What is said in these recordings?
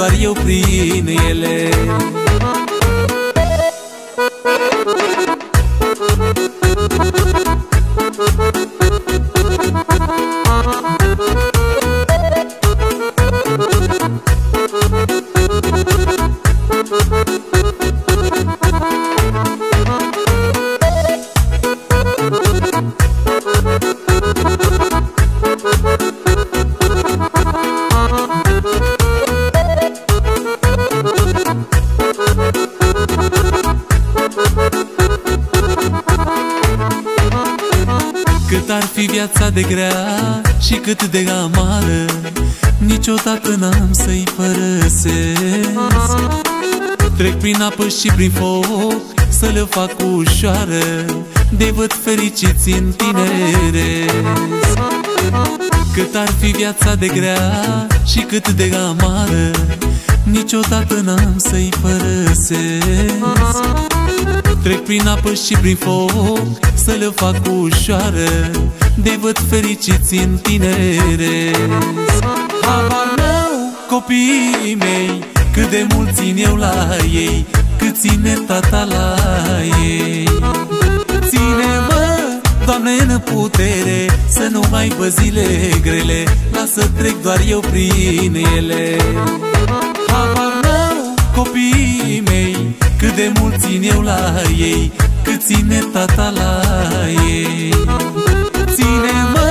doar eu prin ele de grea și cât de amară Niciodată n-am să-i părăsesc. Trec prin apă și prin foc Să le fac ușoară De văd fericiți în tineresc Cât ar fi viața de grea și cât de amară Niciodată n-am să-i părăsesc. Trec prin apă și prin foc Să le fac ușoară De văd fericiți în tineresc Habar n-au copiii mei Cât de mult țin eu la ei Cât ține tata la ei. Ține-mă, Doamne, în putere Să nu mai vă zile grele Lasă trec doar eu prin ele. Habar n-au copiii mei Cât de mult țin eu la ei Cât ține tata la ei. Ține-mă,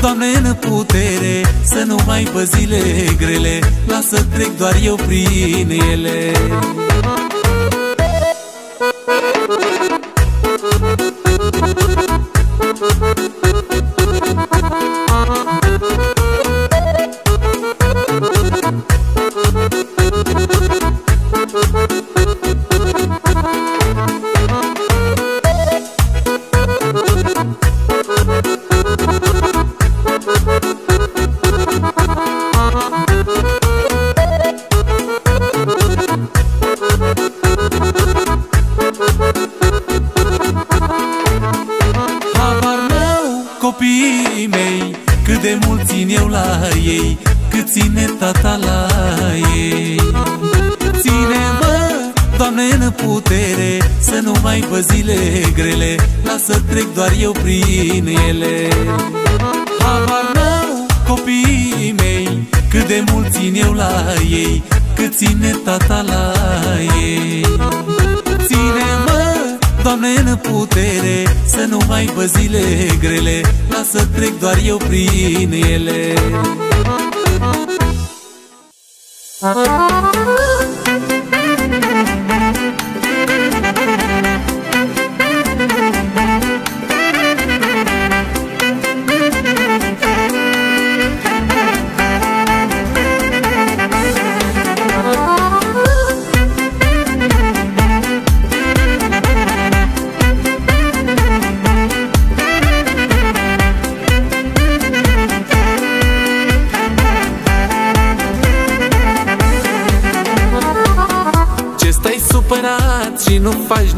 Doamne, în putere Să nu mai vă zile grele Lasă trec doar eu prin ele putere Să nu mai vă zile grele Lasă trec doar eu prin ele. Habar n-au copiii mei Cât de mult țin eu la ei Cât ține tata la ei. Ține-mă, Doamne, în putere Să nu mai vă zile grele Lasă trec doar eu prin ele. Ce supărat și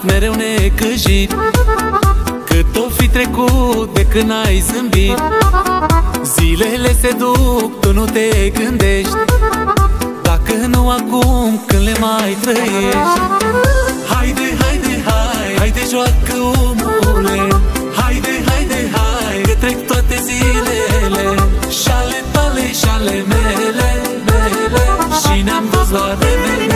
stat mereu necăjit Cât o fi trecut de când ai zâmbit. Zilele se duc, tu nu te gândești Dacă nu acum, când le mai trăiești. Haide, haide, hai, haide joacă omule. Haide, haide, hai, că trec toate zilele. Și ale tale și ale mele, mele. Și ne-am dus la revedere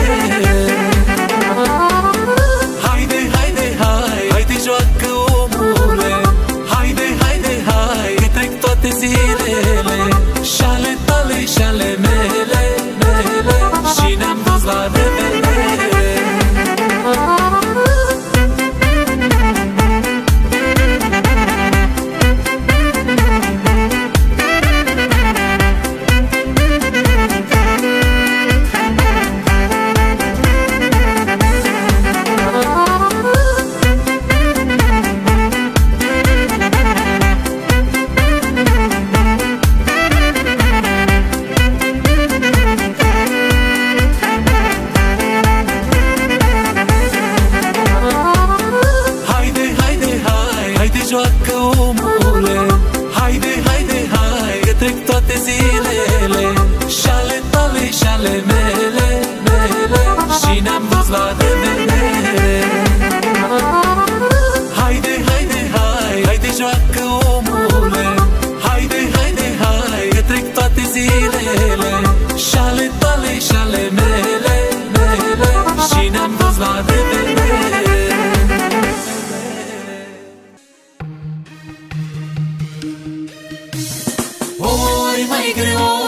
mai greu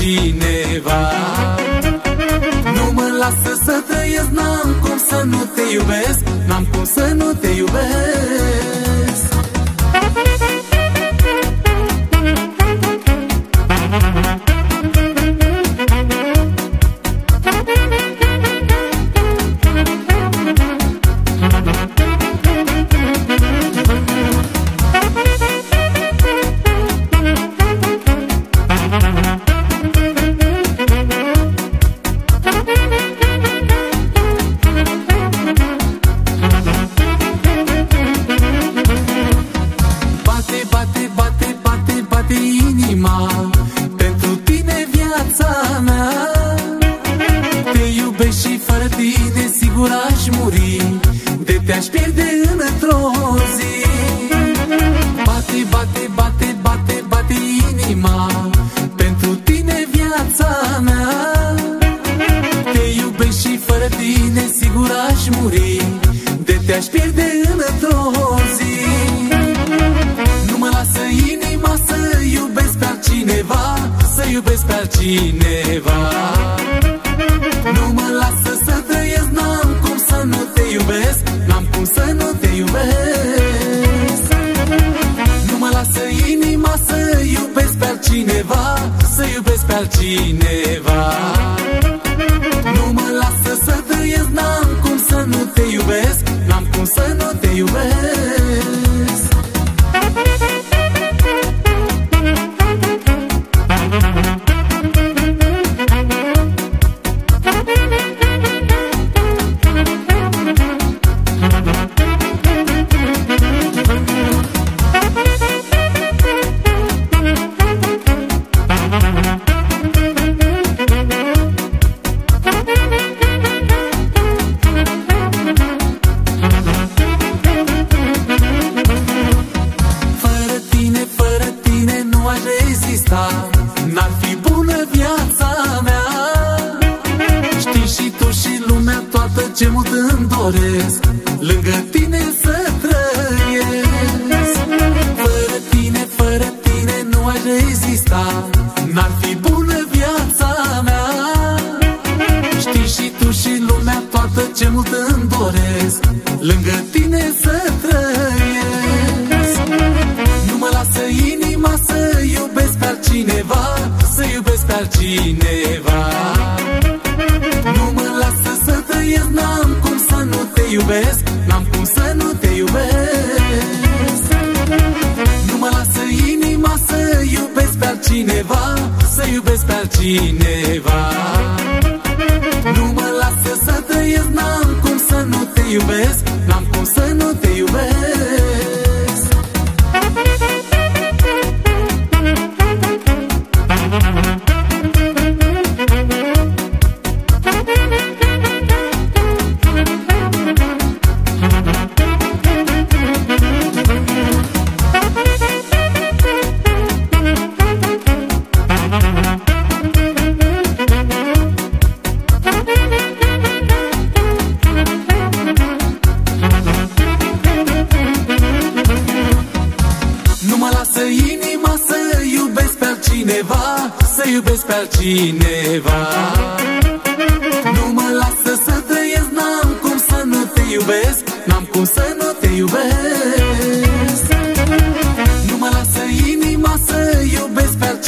iubesc pe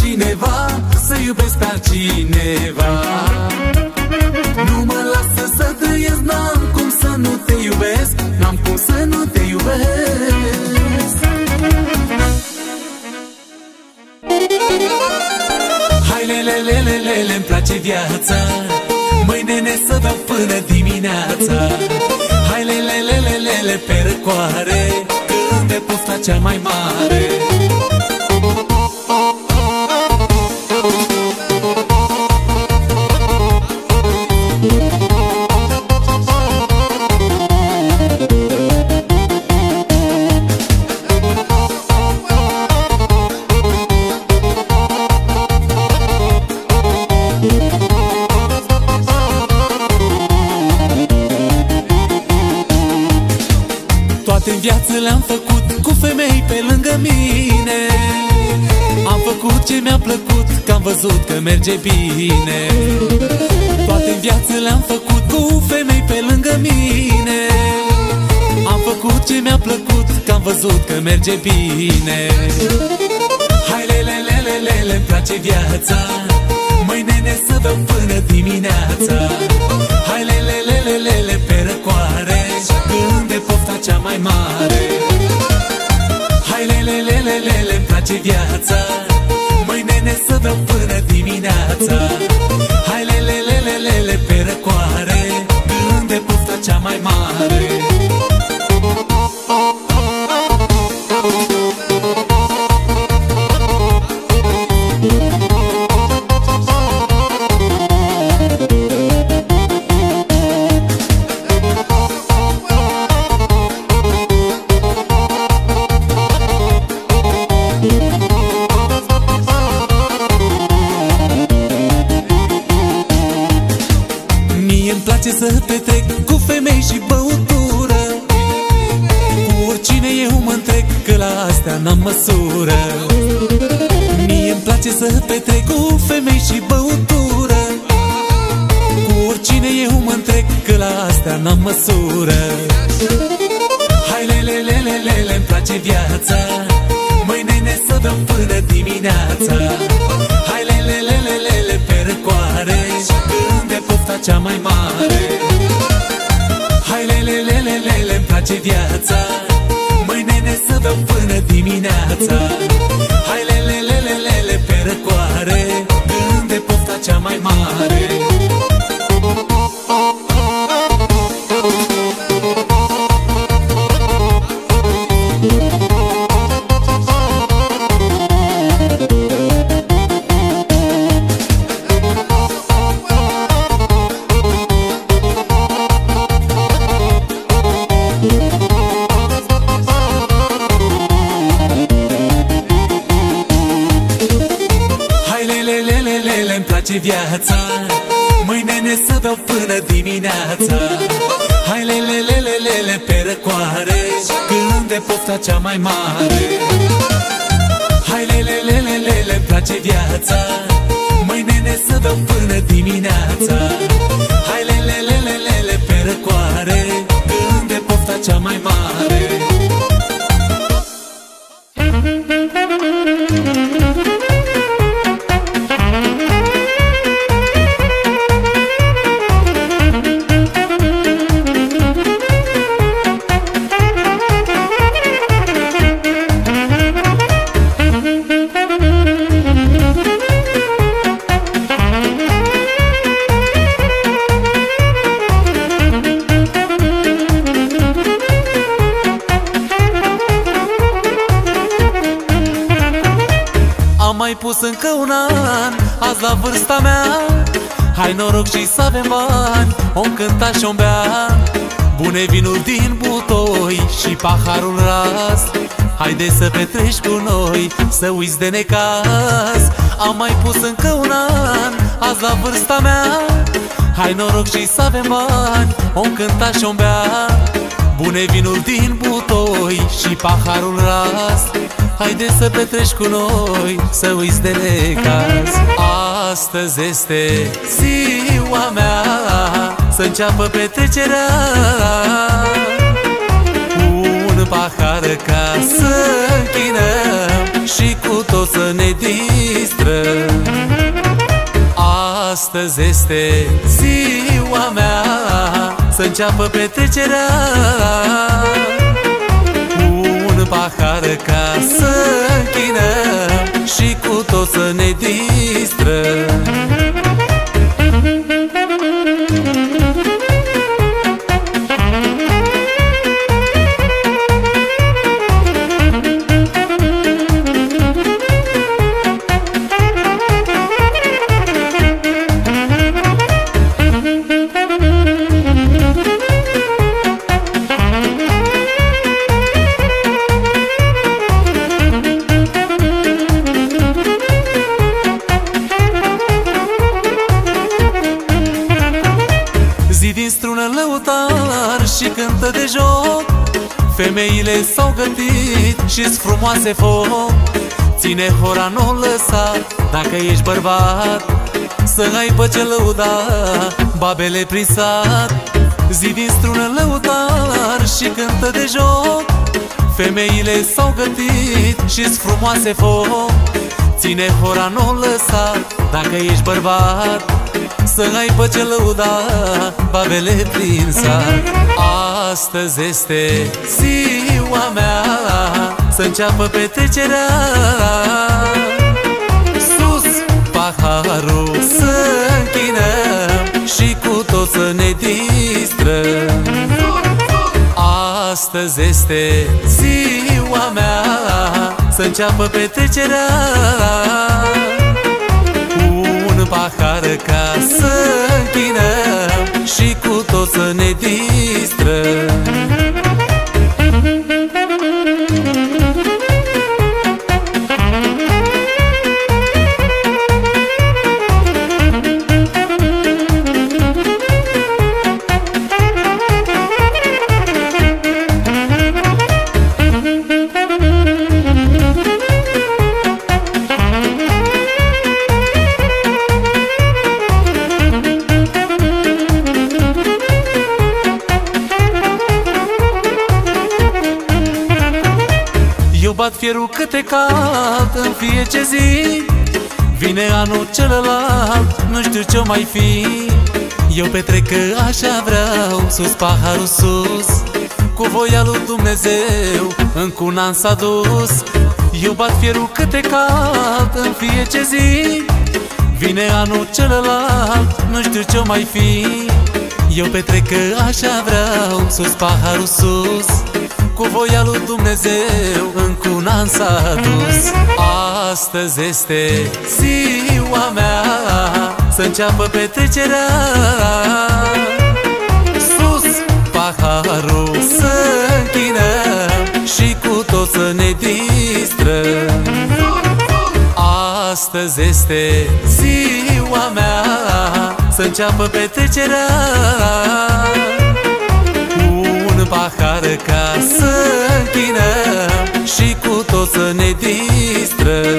cineva Să iubesc pe cineva Nu mă lasă să trăiesc N-am cum să nu te iubesc N-am cum să nu te iubesc Hai lele, lele, lele, îmi place viața Mâine ne să beau până dimineața Hai lele, lele, lele, pe răcoare Când e pofta cea mai mare merge bine Toate în viață le-am făcut Cu femei pe lângă mine Am făcut ce mi-a plăcut Că am văzut că merge bine Hai lele, lele, lele, îmi place viața Măi nene să dăm până dimineața Hai lele, lele, lele, pe răcoare Când e pofta cea mai mare Hai lele, lele, lele, îmi place viața Măi nene să dăm până dimineața. Hai lele, lele, lele, pe răcoare Când e pofta cea mai mare place să petrec Cu femei și băutură Cu oricine eu mă întrec Că la astea n-am măsură. Mie îmi place să petrec Cu femei și băutură Cu oricine eu mă întrec Că la astea n-am măsură. Hai lele, lele, lele, îmi place viața. Măi nene să dăm până dimineața. Hai lele, lele, lele, pe răcoare Când e pofta cea mai mare Hai lele, lele, lele, îmi place viața Măi nene să dăm până dimineața Hai lele, lele, lele, pe răcoare Când e pofta cea mai mare Când e pofta cea mai mare. Hai lele, lele, lele, îmi place viața Am mai pus încă un an Azi la vârsta mea. Hai noroc și să avem bani O cânta și o bea Bune vinul din butoi Și paharul ras. Haide să petreci cu noi Să uiți de necaz. Am mai pus încă un an Azi la vârsta mea. Hai noroc și să avem bani O cânta și o bea Bune vinul din butoi Și paharul ras. Haide să petreci cu noi Să uiți de necaz. Astăzi este ziua mea Să înceapă petrecerea. Un pahar ca să închinăm Și cu tot să ne distrăm. Astăzi este ziua mea Să înceapă petrecerea. Un pahar ca să închinăm Și cu tot să ne distrăm Femeile s-au gătit și-s frumoase foc. Ține hora, nu lăsa Dacă ești bărbat Să ai pe ce lăuda Babele prin sat Zi din strună lăutar Și cântă de joc. Femeile s-au gătit și-s frumoase foc Ține hora, nu lăsa Dacă ești bărbat Să ai pe ce lăuda Babele prin sat. Astăzi este ziua mea Să înceapă petrecerea. Sus paharul să închinăm Și cu tot să ne distrăm. Astăzi este ziua mea Să înceapă petrecerea. Un pahar ca să închinăm Și cu tot să ne distrăm bat fierul câte cat în fiecare zi. Vine anul celălalt, nu știu ce mai fi. Eu petrec că așa vreau, sus paharul sus. Cu voia lui Dumnezeu, în cunan s-a dus. Eu bat fierul câte cat în fiecare zi. Vine anul celălalt, nu știu ce mai fi. Eu petrec că așa vreau, sus paharul sus cu voia lui Dumnezeu în cunan s-a dus. Astăzi este ziua mea Să înceapă petrecerea. Sus paharul să închinăm Și cu tot să ne distrăm. Astăzi este ziua mea Să înceapă petrecerea pahar ca să închinăm Și cu tot să ne distrăm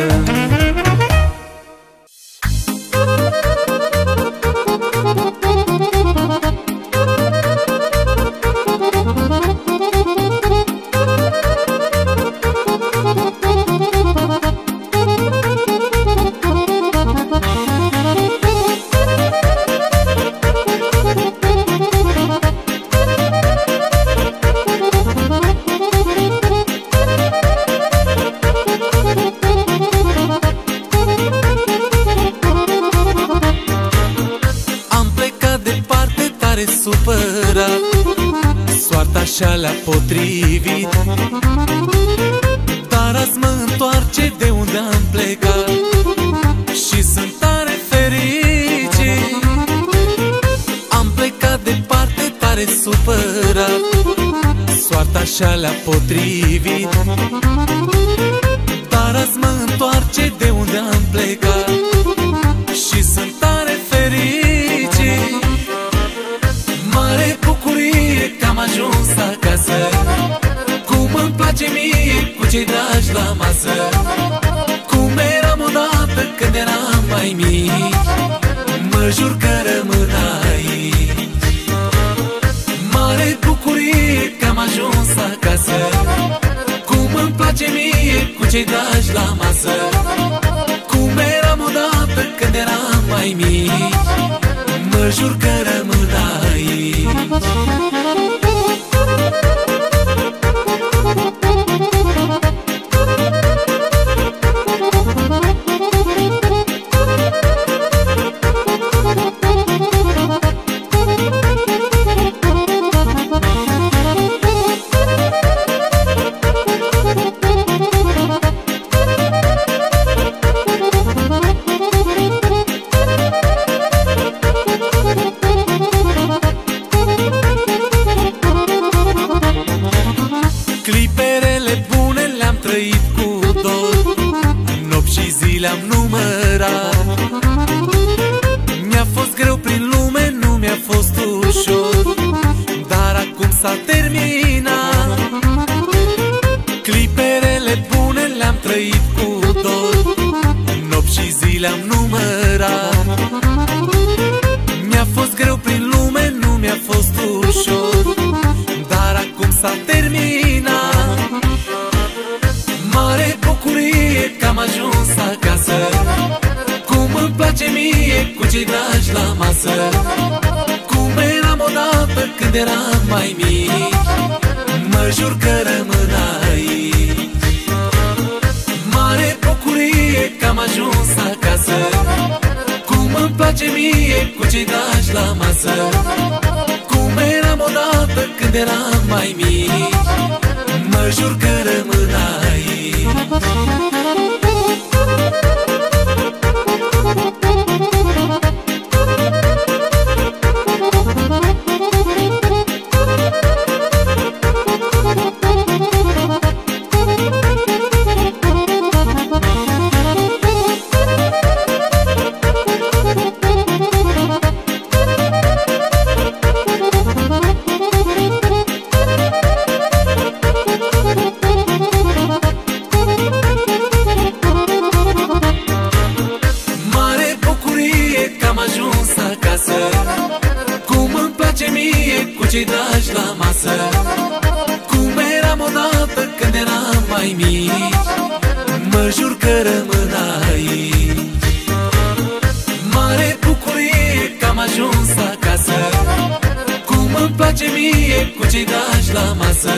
place mie cu cei dragi la masă.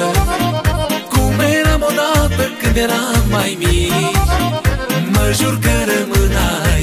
Cum eram odată când eram mai mic Mă jur că rămân aici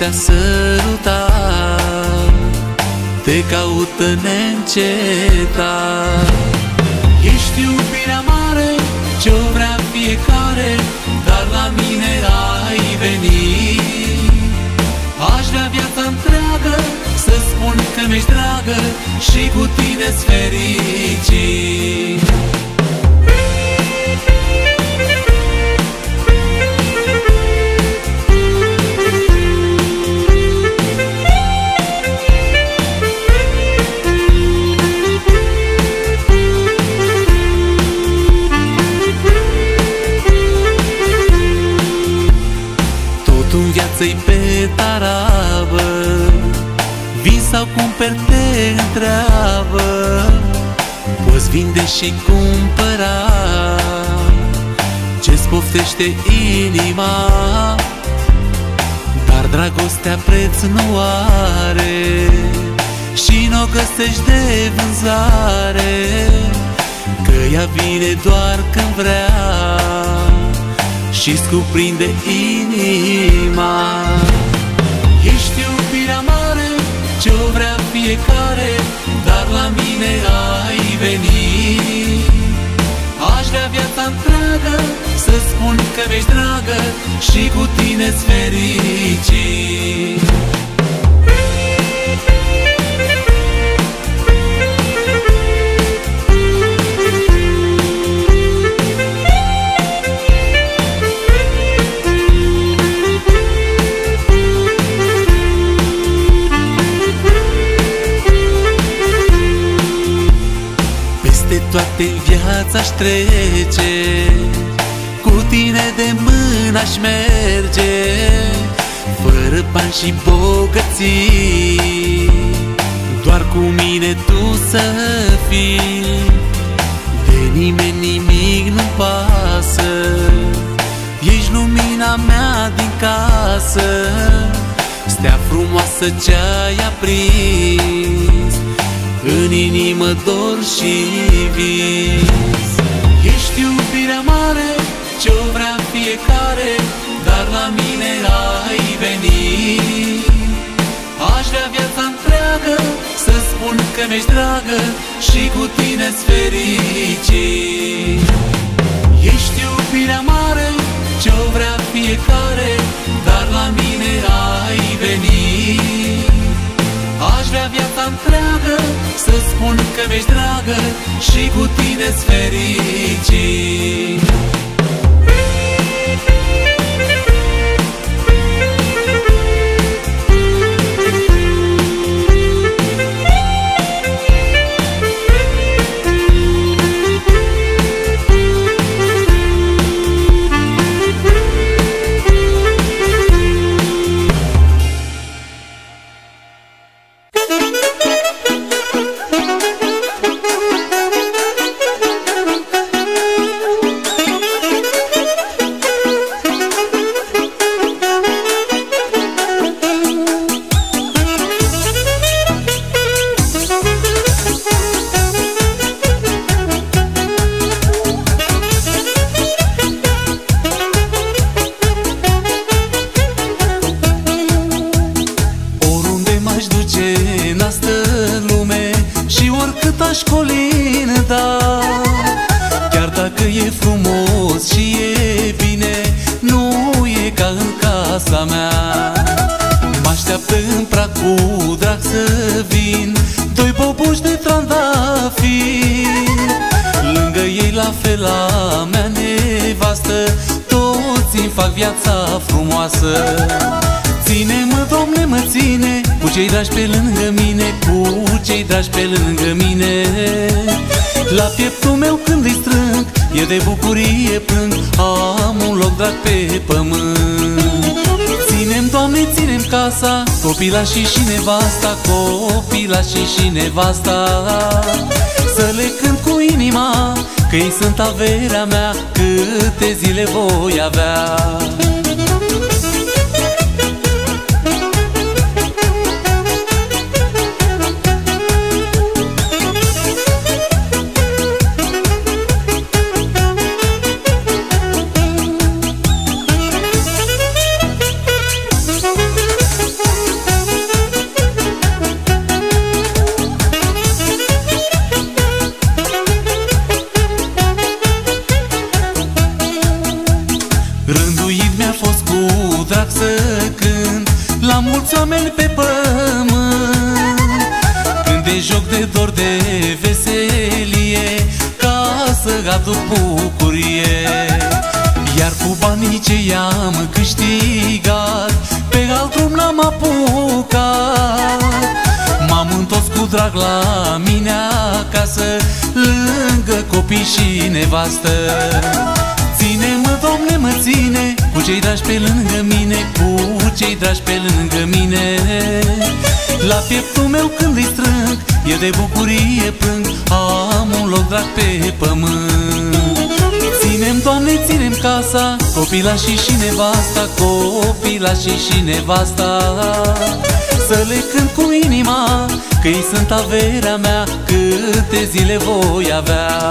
te-a sărutat Te caută neîncetat. Ești iubirea mare ce-o vrea fiecare Dar la mine ai venit. Aș vrea viața întreagă Să spun că mi-ești dragă Și cu tine-s fericit sau cumperi te întreabă Poți vinde și cumpăra. Ce-ți poftește inima? Dar dragostea preț nu are Și nu o găsești de vânzare Că ea vine doar când vrea și-ți cuprinde inima fiecare Dar la mine ai venit. Aș vrea viața întreagă Să spun că mi dragă Și cu tine-ți fericit trece Cu tine de mână aș merge Fără bani și bogății. Doar cu mine tu să fii De nimeni nimic nu pasă. Ești lumina mea din casă Stea frumoasă ce-ai aprins. În inimă dor și vis fiecare Dar la mine ai venit. Aș vrea viața întreagă Să spun că mi-ești dragă Și cu tine-ți fericit. Ești iubirea mare ce-o vrea fiecare Dar la mine ai venit. Aș vrea viața întreagă Să spun că mi-ești dragă Și cu tine-ți fericit Copila și și nevasta, copila și și nevasta. Să le cânt cu inima, că ei sunt averea mea Câte zile voi avea aduc bucurie. Iar cu banii ce i-am câștigat Pe alt drum l-am apucat. M-am întors cu drag la mine acasă Lângă copii și nevastă. Ține-mă, Doamne, mă ține Cu cei dragi pe lângă mine Cu cei dragi pe lângă mine. La pieptul meu când îi strâng E de bucurie plâng Am un loc drag pe pământ. Ținem, Doamne, ținem casa Copilașii și nevasta Copilașii și nevasta. Să le cânt cu inima Că-i sunt averea mea Câte zile voi avea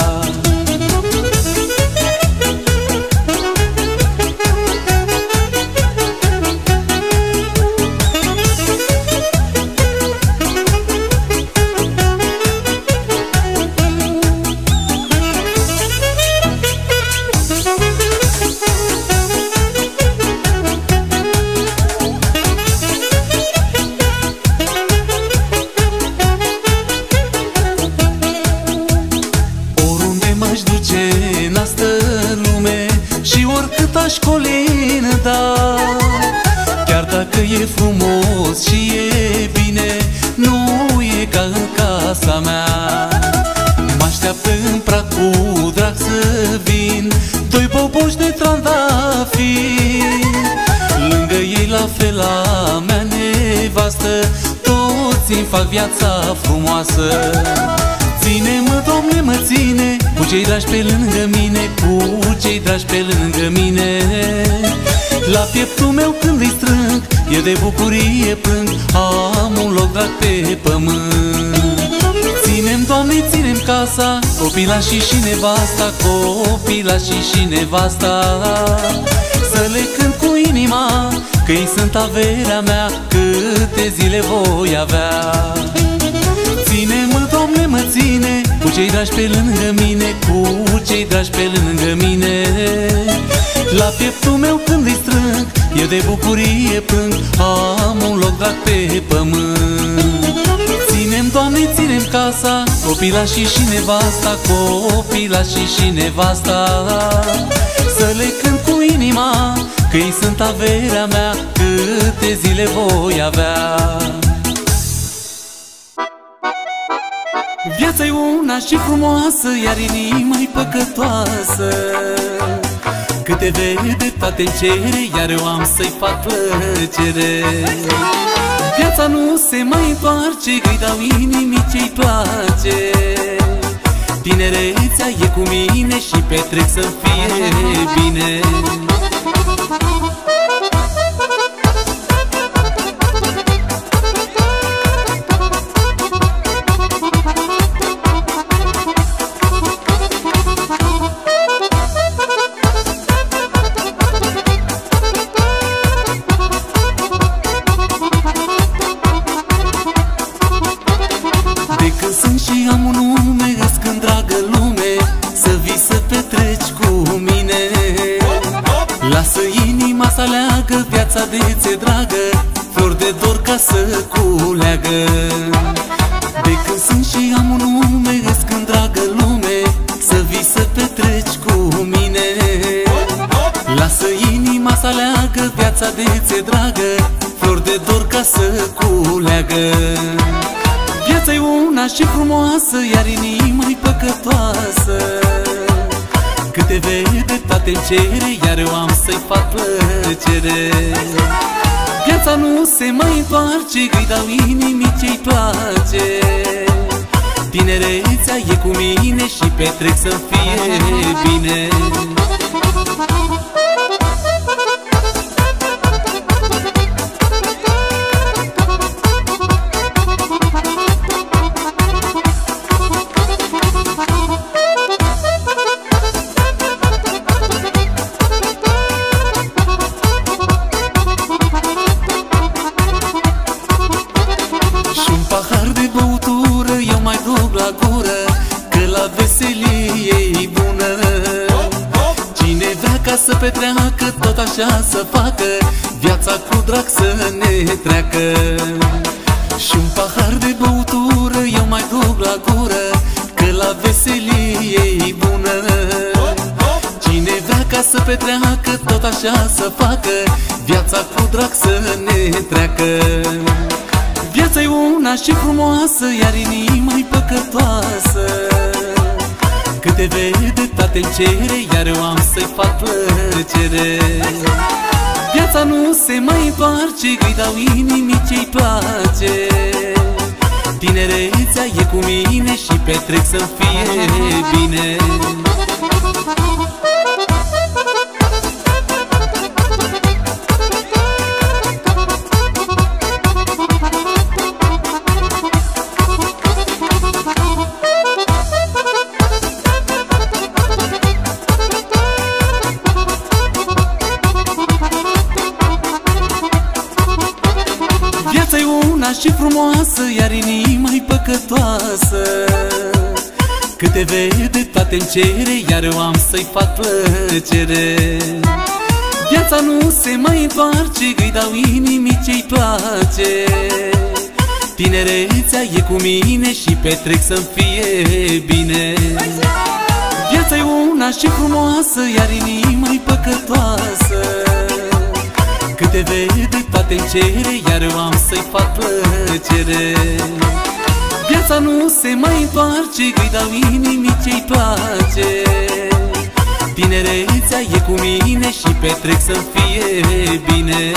frumoasă. Ține-mă, Domne, mă ține Cu cei dragi pe lângă mine Cu cei dragi pe lângă mine. La pieptul meu când îi strâng E de bucurie plâng Am un loc drag pe pământ. Ținem, Doamne, ținem casa Copilașii și nevasta Copilașii și nevasta. Să le cânt cu inima Că-i sunt averea mea Câte zile voi avea cei dragi pe lângă mine Cu cei dragi pe lângă mine. La pieptul meu când îi strâng E de bucurie plâng Am un loc drag pe pământ. Ținem, Doamne, ținem casa Copilașii și nevasta Copilașii și nevasta. Să le cânt cu inima Că-i sunt averea mea Câte zile voi avea viața e una și frumoasă Iar inima-i păcătoasă. Câte vede toate cere Iar eu am să-i fac plăcere. Viața nu se mai întoarce Îi dau inimii ce-i place. Tinerețea e cu mine Și petrec să fie bine plăcere Viața nu se mai întoarce Îi dau inimii ce-i place. Tinerețea e cu mine Și petrec să fie bine vede tate cere, iar eu am să-i fac plăcere. Viața nu se mai întoarce, îi dau inimii ce-i place. Tinerețea e cu mine și petrec să fie bine și frumoasă Iar inima e păcătoasă. Câte vede toate în cere Iar eu am să-i fac plăcere. Viața nu se mai întoarce Îi dau inimii ce-i place. Tinerețea e cu mine Și petrec să-mi fie bine. Viața e una și frumoasă Iar inima e păcătoasă. Câte vede toate în cere Iar eu am să-i fac plăcere. Viața nu se mai întoarce Îi dau inimii ce-i place. Tinerețea e cu mine Și petrec să fie bine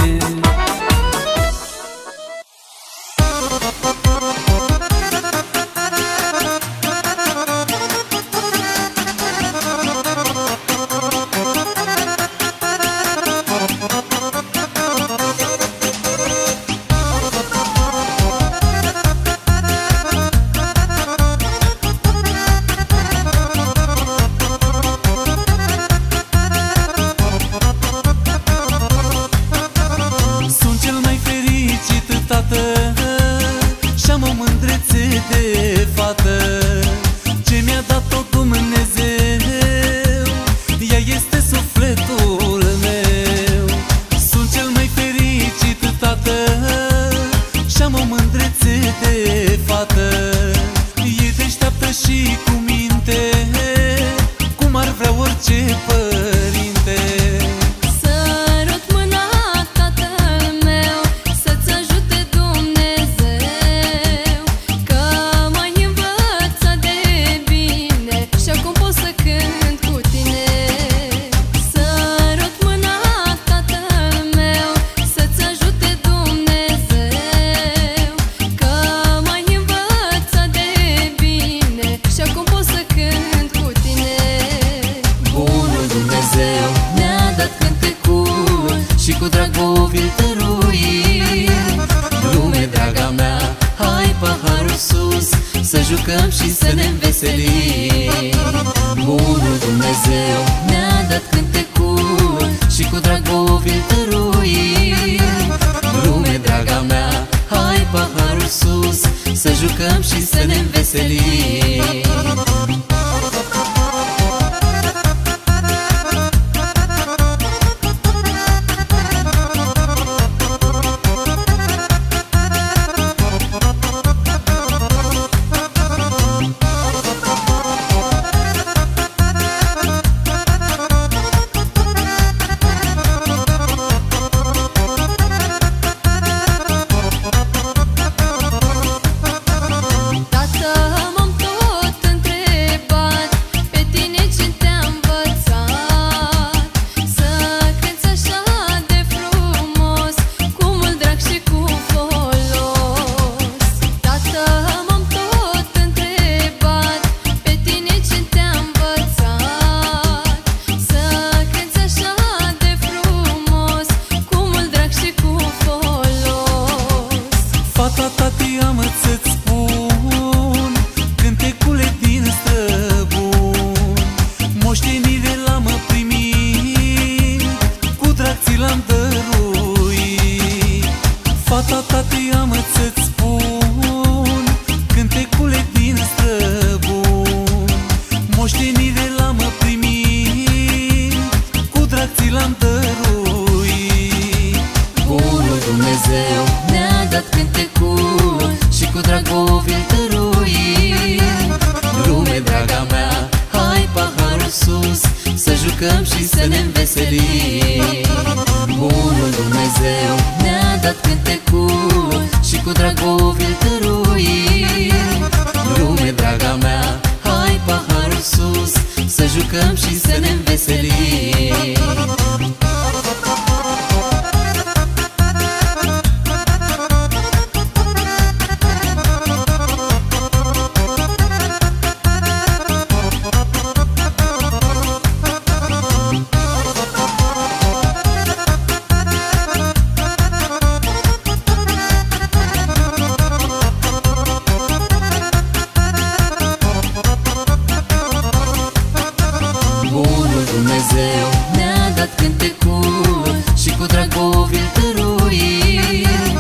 Dumnezeu mi-a dat cântecul Și cu dragovil tăruim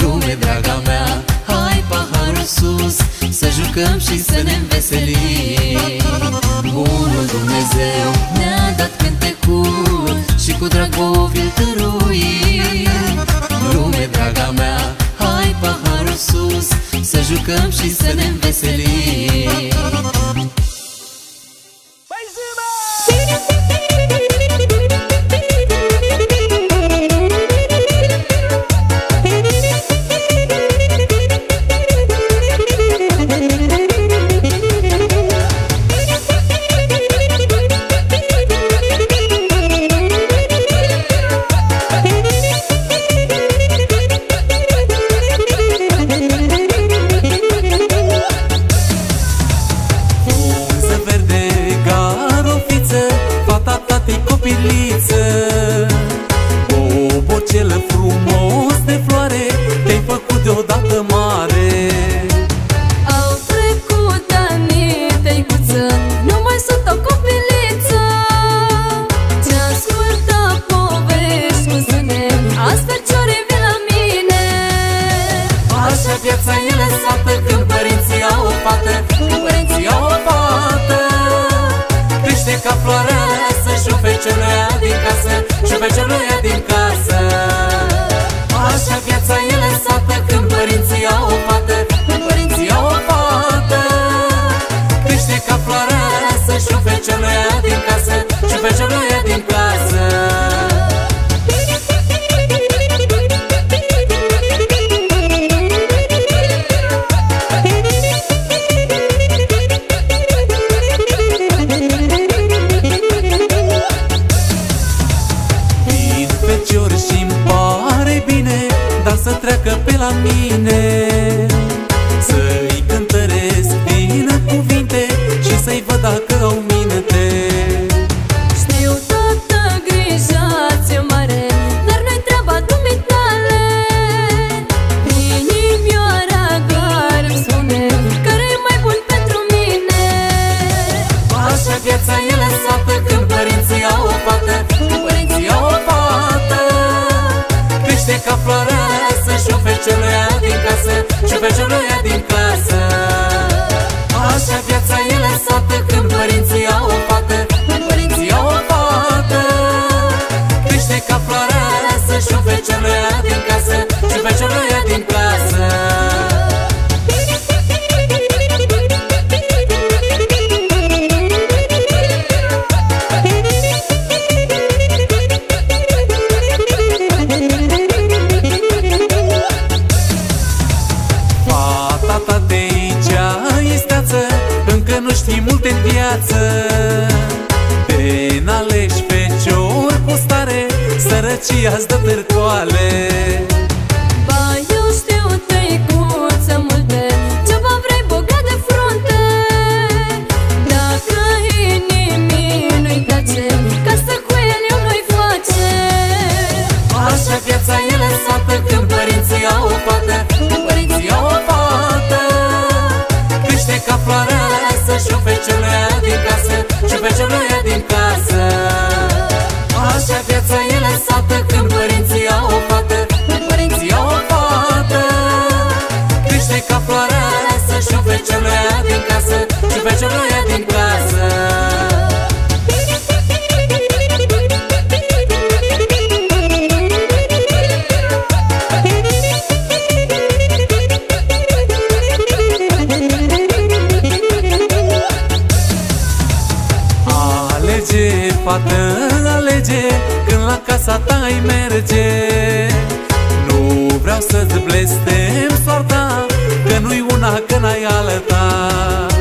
Lume, draga mea, hai paharul sus Să jucăm și pleacă pe la mine. vejo a glória de casa. fată alege Când la casa ta ai merge. Nu vreau să-ți blestem soarta Că nu-i una, că n-ai alta.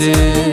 você.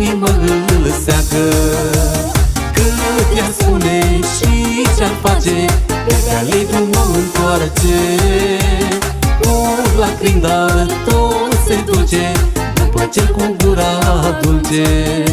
inimă îl seagă Cât i-ar spune și ce-ar face Pe calei drumul întoarce. Uf, lacrimi, dar tot se duce După cel cu gura dulce